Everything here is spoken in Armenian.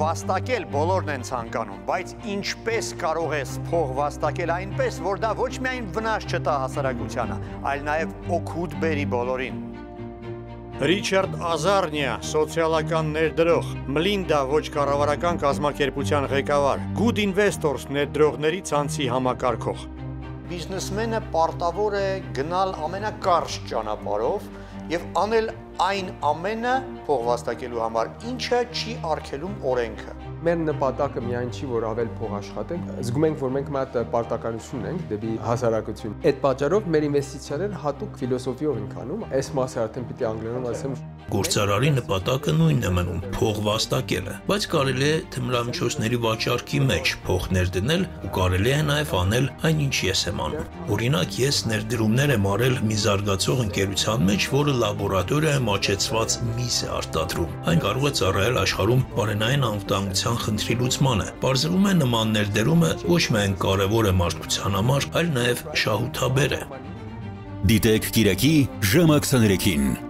վաստակել բոլորն են ցանկանում, բայց ինչպես կարող ես փող վաստակել այնպես, որ դա ոչ միայն վնաս չտա հասարակությանը, այլ նաև օգուտ բերի բոլորին։ Ռիչարդ Ազարնիա, սոցիալական ներդրող, Մլինդա ոչ կառավարական կազմակերպության ղեկավար, Good Investors ներդրողների ցանցի համակարգող։ Բիզնեսմենը պարտավոր է գնալ ամենակարճ ճանապարհով եւ անել այն ամենը փող վաստակելու համար, ինչը չի արգելում օրենքը։ Մեր նպատակը միայն չի, որ ավել փող աշխատենք, զգում ենք, որ մենք մի հատ պարտականություն ենք դեպի հասարակություն։ Այդ պատճառով մեր ինվեստիցիաները հատուկ ֆիլոսոֆիով են կանում։ Այս մասը արդեն պիտի անգլերեն ասեմ։ Գործարարի նպատակը նույնն է մնում՝ փող վաստակելը, բայց կարելի է թմրամիջոցների վաճառքի մեջ փող ներդնել ու կարելի է նաև անել այն, ինչ ես եմ անում։ Օրինակ, ես ներդրումներ եմ արել մի զարգացող ընկերության մեջ, որը լաբորատորիա է մաչեցված միս է արտադրում։ Այն կարող է ծառայել աշխարհում բարենային անվտանգության խնդրի լուծմանը։ Պարզվում է նման ներդրումը ոչ միայն կարևոր է մարդկության համար, այլ նաև շահութաբեր է։ Դիտեք Կիրակի ժամը 23-ին։